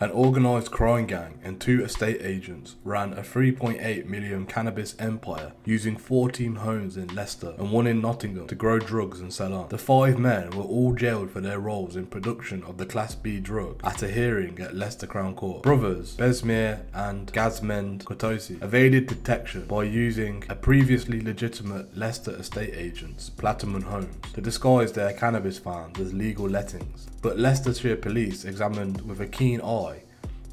An organised crime gang and two estate agents ran a 3.8 million cannabis empire using 14 homes in Leicester and one in Nottingham to grow drugs and sell on. The five men were all jailed for their roles in production of the Class B drug at a hearing at Leicester Crown Court. Brothers Besmir and Gazmend Kortoci evaded detection by using a previously legitimate Leicester estate agents, Platinum Homes, to disguise their cannabis farms as legal lettings. But Leicestershire police examined with a keen eye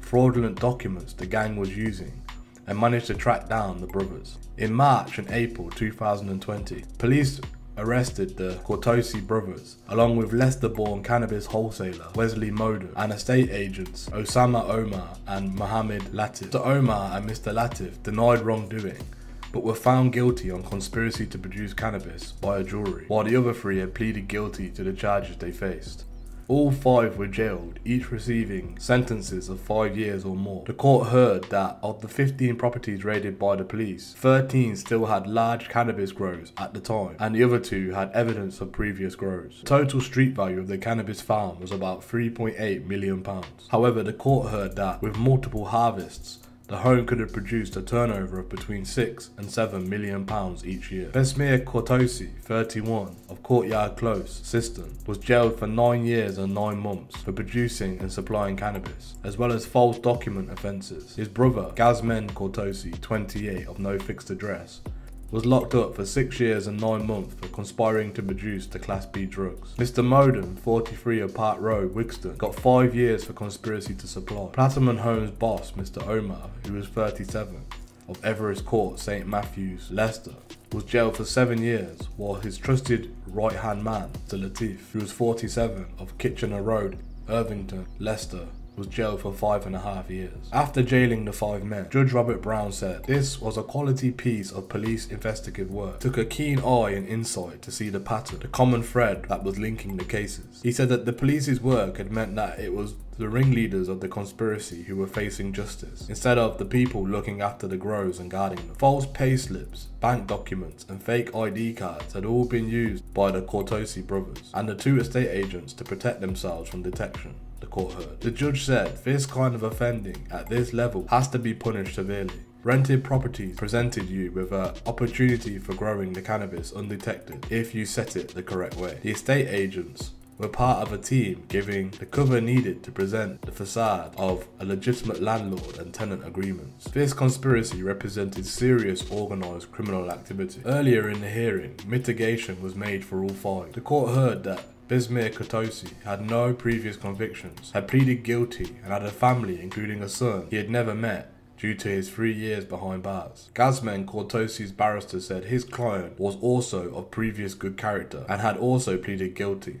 fraudulent documents the gang was using and managed to track down the brothers. In March and April 2020, police arrested the Kortoci brothers, along with Leicester-born cannabis wholesaler Wesley Moden and estate agents Ossama Omar and Mohamed Latif. Mr. Omar and Mr. Latif denied wrongdoing, but were found guilty on conspiracy to produce cannabis by a jury, while the other three had pleaded guilty to the charges they faced. All five were jailed, each receiving sentences of five years or more. The court heard that of the 15 properties raided by the police, 13 still had large cannabis grows at the time, and the other two had evidence of previous grows. The total street value of the cannabis farm was about 3.8 million pounds. However, the court heard that with multiple harvests, the home could have produced a turnover of between 6 and 7 million pounds each year. Besmir Kortoci, 31, of Courtyard Close, Syston, was jailed for 9 years and 9 months for producing and supplying cannabis, as well as false document offences. His brother, Gazmen Kortoci, 28, of no fixed address, was locked up for six years and nine months for conspiring to produce the Class B drugs. Mr. Moden, 43 of Park Road, Wigston, got five years for conspiracy to supply. Platinum Homes boss, Mr. Omar, who was 37, of Everest Court, St. Matthews, Leicester, was jailed for seven years, while his trusted right-hand man, Mr. Latif, who was 47, of Kitchener Road, Evington, Leicester, was jailed for five and a half years. After jailing the five men, Judge Robert Brown said, This was a quality piece of police investigative work. Took a keen eye and insight to see the pattern, the common thread that was linking the cases. He said that the police's work had meant that it was the ringleaders of the conspiracy who were facing justice, instead of the people looking after the grows and guarding them. False pay slips, bank documents, and fake ID cards had all been used by the Kortoci brothers and the two estate agents to protect themselves from detection the court heard. The judge said this kind of offending at this level has to be punished severely. Rented properties presented you with an opportunity for growing the cannabis undetected if you set it the correct way. The estate agents were part of a team giving the cover needed to present the facade of a legitimate landlord and tenant agreements. This conspiracy represented serious organised criminal activity. Earlier in the hearing, mitigation was made for all five. The court heard that Besmir Kortoci had no previous convictions, had pleaded guilty, and had a family, including a son he had never met due to his three years behind bars. Gazmen Kortoci's barrister said his client was also of previous good character and had also pleaded guilty.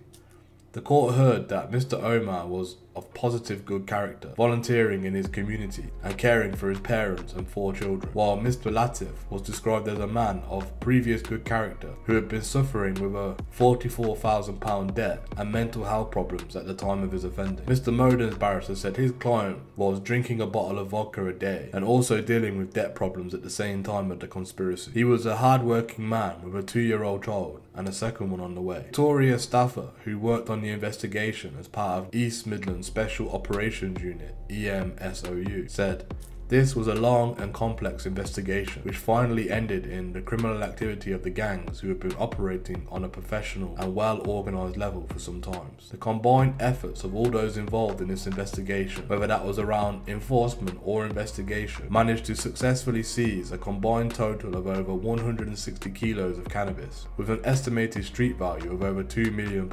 The court heard that Mr. Omar was of positive good character, volunteering in his community and caring for his parents and four children, while Mr. Latif was described as a man of previous good character who had been suffering with a £44,000 debt and mental health problems at the time of his offending. Mr. Moden's barrister said his client was drinking a bottle of vodka a day and also dealing with debt problems at the same time of the conspiracy. He was a hard-working man with a two-year-old child and a second one on the way. Victoria Staffer, who worked on the investigation as part of East Midlands Special Operations Unit, EMSOU, said this was a long and complex investigation, which finally ended in the criminal activity of the gangs who had been operating on a professional and well organised level for some times. The combined efforts of all those involved in this investigation, whether that was around enforcement or investigation, managed to successfully seize a combined total of over 160 kilos of cannabis, with an estimated street value of over £2 million.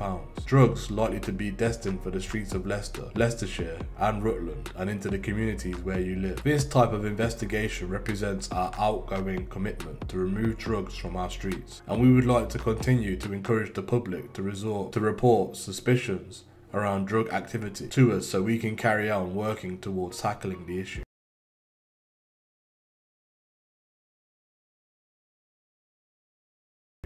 Drugs likely to be destined for the streets of Leicester, Leicestershire, and Rutland, and into the communities where you live. This this type of investigation represents our outgoing commitment to remove drugs from our streets, and we would like to continue to encourage the public to resort to report suspicions around drug activity to us so we can carry on working towards tackling the issue.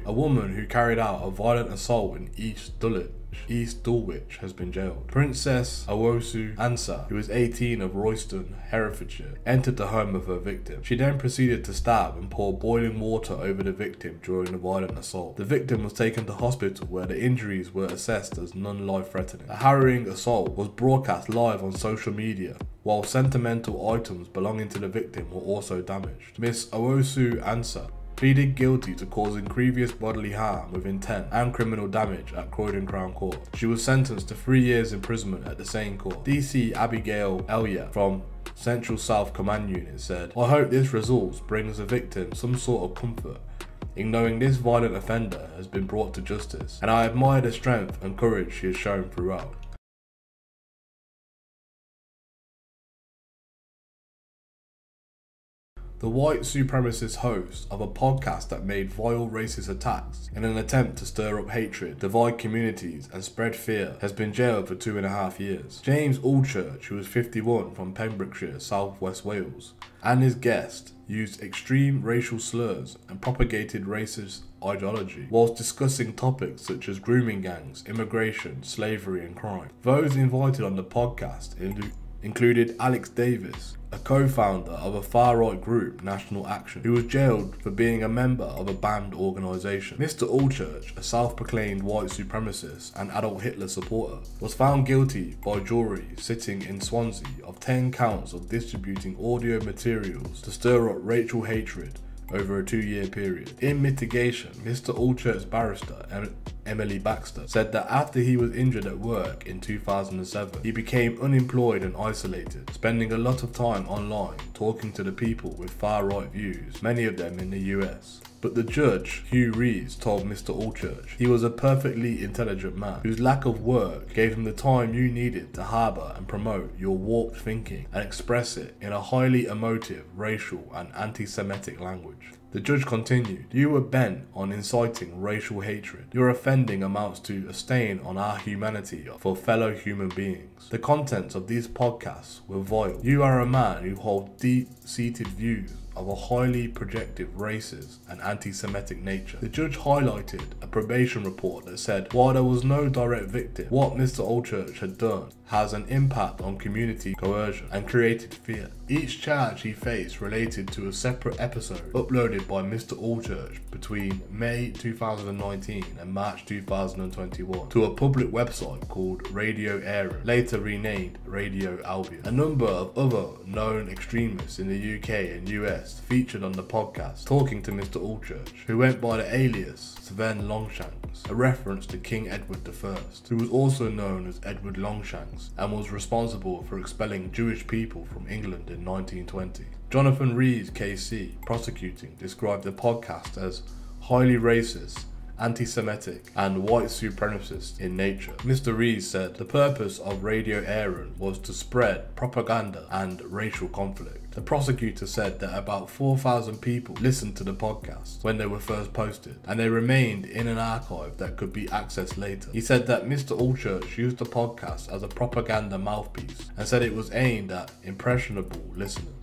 A woman who carried out a violent assault in East Dulwich East Dulwich, has been jailed. Princess Owusu-Ansah, who was 18 of Royston, Hertfordshire, entered the home of her victim. She then proceeded to stab and pour boiling water over the victim during the violent assault. The victim was taken to hospital where the injuries were assessed as non-life threatening. The harrowing assault was broadcast live on social media while sentimental items belonging to the victim were also damaged. Miss Owusu-Ansah pleaded guilty to causing grievous bodily harm with intent and criminal damage at Croydon Crown Court. She was sentenced to three years imprisonment at the same court. DC Abigail Elliott from Central South Command Unit said, I hope this result brings the victim some sort of comfort in knowing this violent offender has been brought to justice, and I admire the strength and courage she has shown throughout. The white supremacist host of a podcast that made vile racist attacks in an attempt to stir up hatred, divide communities, and spread fear, has been jailed for two and a half years. James Allchurch, who was 51 from Pembrokeshire, South West Wales, and his guest used extreme racial slurs and propagated racist ideology whilst discussing topics such as grooming gangs, immigration, slavery, and crime. Those invited on the podcast included Alex Davies, a co-founder of a far-right group, National Action, who was jailed for being a member of a banned organisation. Mr. Allchurch, a self-proclaimed white supremacist and Adolf Hitler supporter, was found guilty by jury sitting in Swansea of 10 counts of distributing audio materials to stir up racial hatred over a two year period. In mitigation, Mr. Allchurch's barrister, em Emily Baxter, said that after he was injured at work in 2007, he became unemployed and isolated, spending a lot of time online talking to the people with far right views, many of them in the US. But the judge, Hugh Rees, told Mr. Allchurch he was a perfectly intelligent man whose lack of work gave him the time you needed to harbour and promote your warped thinking and express it in a highly emotive, racial, and anti Semitic language. The judge continued, You were bent on inciting racial hatred. Your offending amounts to a stain on our humanity for fellow human beings. The contents of these podcasts were vile. You are a man who holds deep seated views of a highly projective racist and anti-Semitic nature. The judge highlighted a probation report that said while there was no direct victim, what Mr. Allchurch had done has an impact on community coercion and created fear. Each charge he faced related to a separate episode uploaded by Mr. Allchurch between May 2019 and March 2021 to a public website called Radio Aryan, later renamed Radio Albion. A number of other known extremists in the UK and US featured on the podcast, talking to Mr. Allchurch, who went by the alias Sven Longshanks, a reference to King Edward I, who was also known as Edward Longshanks and was responsible for expelling Jewish people from England in 1920. Jonathan Rees, KC, prosecuting, described the podcast as highly racist, anti Semitic, and white supremacist in nature. Mr. Rees said the purpose of Radio Aryan was to spread propaganda and racial conflict. The prosecutor said that about 4,000 people listened to the podcast when they were first posted, and they remained in an archive that could be accessed later. He said that Mr. Allchurch used the podcast as a propaganda mouthpiece and said it was aimed at impressionable listeners.